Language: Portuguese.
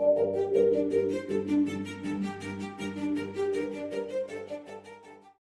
Música